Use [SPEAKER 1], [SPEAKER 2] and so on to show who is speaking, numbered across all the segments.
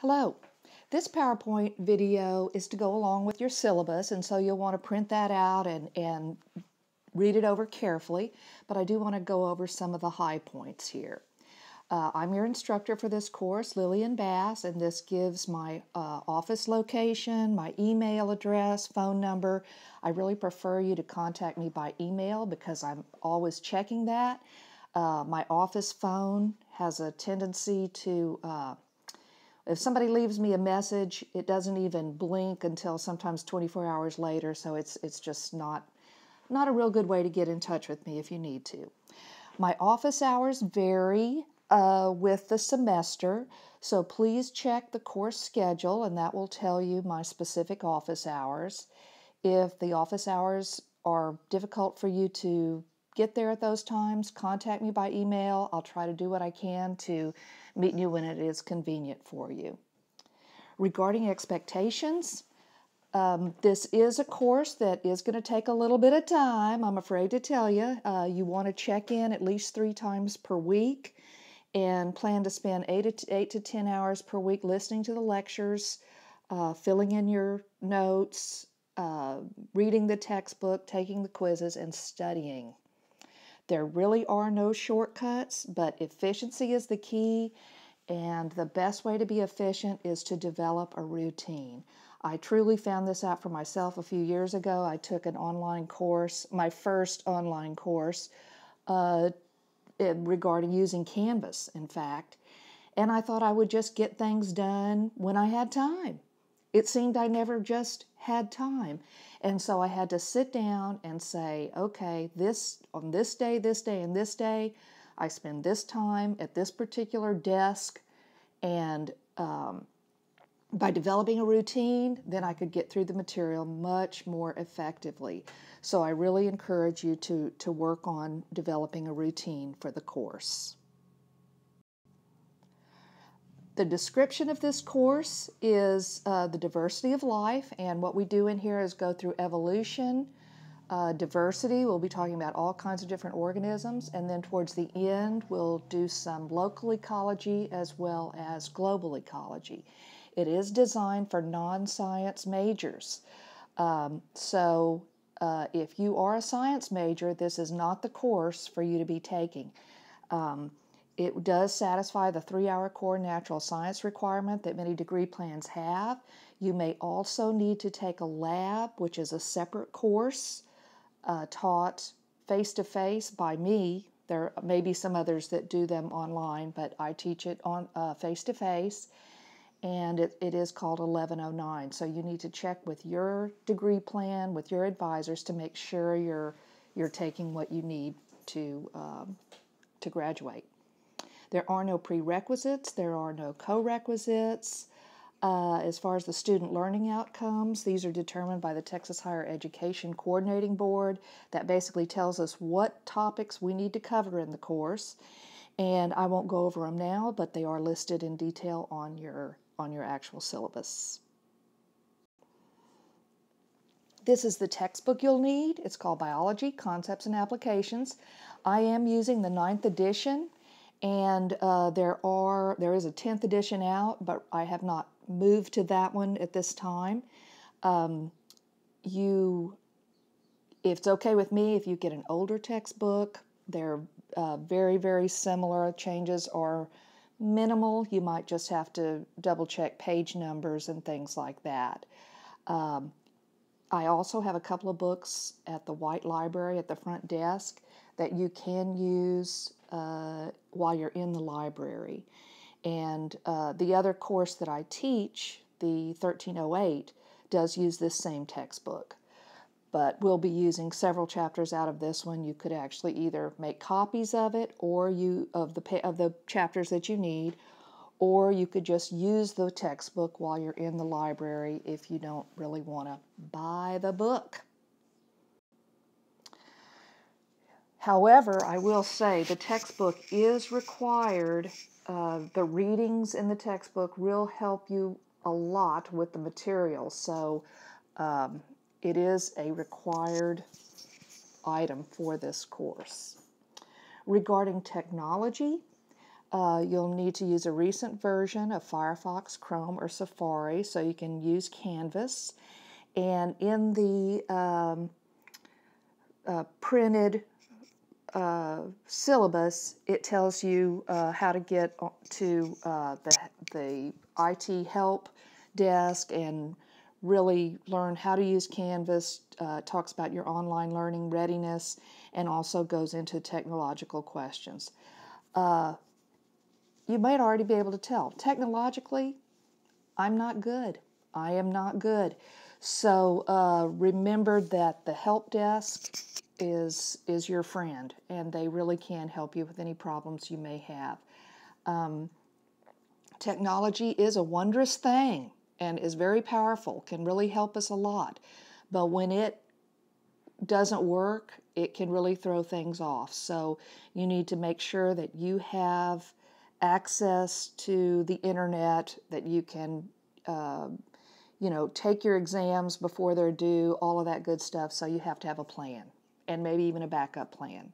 [SPEAKER 1] Hello. This PowerPoint video is to go along with your syllabus, and so you'll want to print that out and, and read it over carefully, but I do want to go over some of the high points here. Uh, I'm your instructor for this course, Lillian Bass, and this gives my uh, office location, my email address, phone number. I really prefer you to contact me by email because I'm always checking that. Uh, my office phone has a tendency to, uh, if somebody leaves me a message, it doesn't even blink until sometimes 24 hours later, so it's, it's just not, not a real good way to get in touch with me if you need to. My office hours vary uh, with the semester. So please check the course schedule, and that will tell you my specific office hours. If the office hours are difficult for you to get there at those times, contact me by email. I'll try to do what I can to meet you when it is convenient for you. Regarding expectations, um, this is a course that is going to take a little bit of time, I'm afraid to tell you. Uh, you want to check in at least three times per week and plan to spend eight to, eight to 10 hours per week listening to the lectures, uh, filling in your notes, uh, reading the textbook, taking the quizzes, and studying. There really are no shortcuts, but efficiency is the key, and the best way to be efficient is to develop a routine. I truly found this out for myself a few years ago. I took an online course, my first online course, uh, regarding using Canvas, in fact, and I thought I would just get things done when I had time. It seemed I never just had time. And so I had to sit down and say, okay, this on this day, this day, and this day, I spend this time at this particular desk. And um, by developing a routine, then I could get through the material much more effectively. So I really encourage you to, to work on developing a routine for the course. The description of this course is uh, the diversity of life, and what we do in here is go through evolution, uh, diversity, we'll be talking about all kinds of different organisms, and then towards the end, we'll do some local ecology as well as global ecology. It is designed for non science majors. Um, so uh, if you are a science major, this is not the course for you to be taking. Um, it does satisfy the three hour core natural science requirement that many degree plans have. You may also need to take a lab, which is a separate course uh, taught face to face by me. There may be some others that do them online, but I teach it on face to face and it, it is called 1109. So you need to check with your degree plan, with your advisors to make sure you're, you're taking what you need to, um, to graduate. There are no prerequisites, there are no co-requisites. Uh, as far as the student learning outcomes, these are determined by the Texas Higher Education Coordinating Board. That basically tells us what topics we need to cover in the course. And I won't go over them now, but they are listed in detail on your on your actual syllabus. This is the textbook you'll need. It's called Biology, Concepts and Applications. I am using the ninth edition and uh, there are there is a 10th edition out, but I have not moved to that one at this time. Um, you, if it's okay with me, if you get an older textbook, they're uh, very, very similar. Changes are minimal. You might just have to double check page numbers and things like that. Um, I also have a couple of books at the White Library at the front desk that you can use uh, while you're in the library. And uh, the other course that I teach, the 1308, does use this same textbook but we'll be using several chapters out of this one. You could actually either make copies of it or you of the of the chapters that you need, or you could just use the textbook while you're in the library if you don't really want to buy the book. However, I will say the textbook is required. Uh, the readings in the textbook will help you a lot with the material. So um, it is a required item for this course. Regarding technology, Uh, you'll need to use a recent version of Firefox, Chrome, or Safari so you can use Canvas. And in the um, uh, printed uh, syllabus, it tells you uh, how to get to uh, the, the IT help desk and really learn how to use Canvas, uh, talks about your online learning readiness, and also goes into technological questions. Uh, you might already be able to tell. Technologically, I'm not good. I am not good. So uh, remember that the help desk is is your friend, and they really can help you with any problems you may have. Um, technology is a wondrous thing and is very powerful. Can really help us a lot, but when it doesn't work, it can really throw things off. So you need to make sure that you have access to the internet, that you can, uh, you know, take your exams before they're due, all of that good stuff. So you have to have a plan and maybe even a backup plan.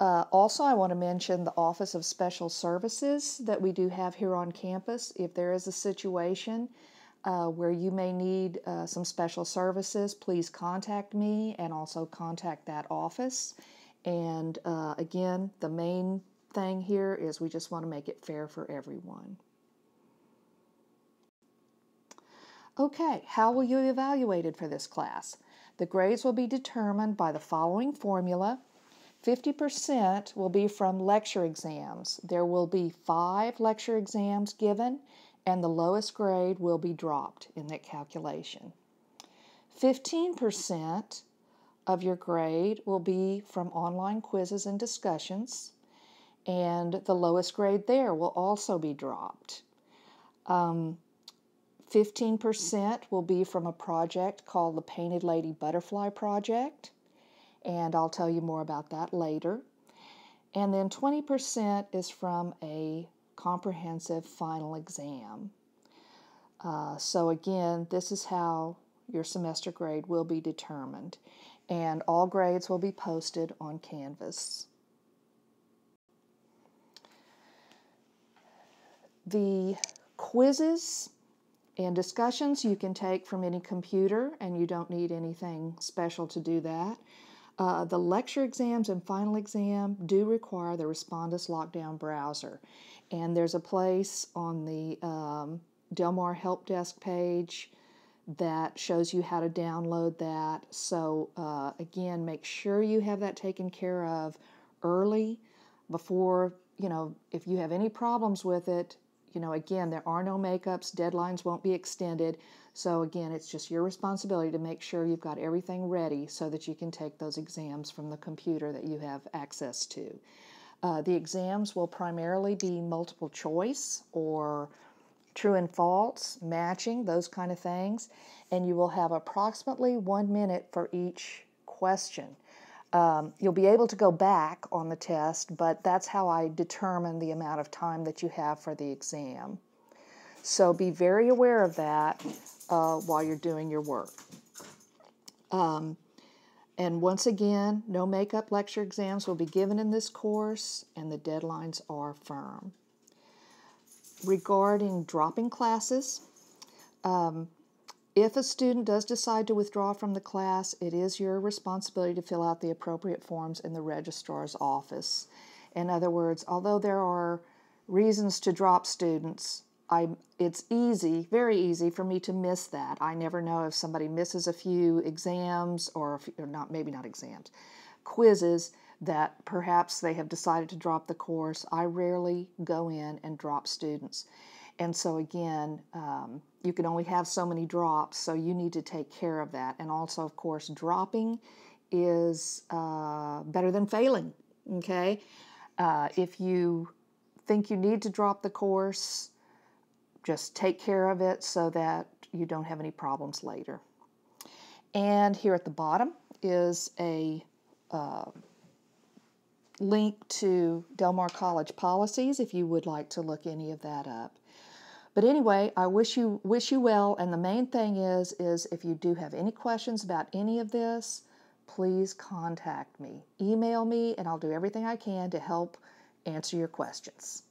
[SPEAKER 1] Uh, also, I want to mention the Office of Special Services that we do have here on campus. If there is a situation uh, where you may need uh, some special services, please contact me and also contact that office. And uh, again, the main thing here is we just want to make it fair for everyone. Okay, how will you be evaluated for this class? The grades will be determined by the following formula. 50% will be from lecture exams. There will be five lecture exams given, and the lowest grade will be dropped in that calculation. 15% of your grade will be from online quizzes and discussions and the lowest grade there will also be dropped. Um, 15% will be from a project called the Painted Lady Butterfly Project, and I'll tell you more about that later. And then 20% is from a comprehensive final exam. Uh, so, again, this is how your semester grade will be determined, and all grades will be posted on Canvas. The quizzes and discussions you can take from any computer, and you don't need anything special to do that. Uh, the lecture exams and final exam do require the Respondus Lockdown browser, and there's a place on the um, Del Mar Help Desk page that shows you how to download that. So, uh, again, make sure you have that taken care of early before, you know, if you have any problems with it, you know, again, there are no makeups, deadlines won't be extended. So, again, it's just your responsibility to make sure you've got everything ready so that you can take those exams from the computer that you have access to. Uh, the exams will primarily be multiple choice or true and false, matching, those kind of things. And you will have approximately one minute for each question. Um, you'll be able to go back on the test, but that's how I determine the amount of time that you have for the exam. So be very aware of that uh, while you're doing your work. Um, and once again, no makeup lecture exams will be given in this course, and the deadlines are firm. Regarding dropping classes, um, if a student does decide to withdraw from the class, it is your responsibility to fill out the appropriate forms in the registrar's office. In other words, although there are reasons to drop students, I, it's easy, very easy for me to miss that. I never know if somebody misses a few exams or, or not, maybe not exams, quizzes that perhaps they have decided to drop the course. I rarely go in and drop students. And so, again, um, you can only have so many drops, so you need to take care of that. And also, of course, dropping is uh, better than failing, okay? Uh, if you think you need to drop the course, just take care of it so that you don't have any problems later. And here at the bottom is a uh, link to Del Mar College policies if you would like to look any of that up. But anyway, I wish you wish you well. And the main thing is, is if you do have any questions about any of this, please contact me. Email me, and I'll do everything I can to help answer your questions.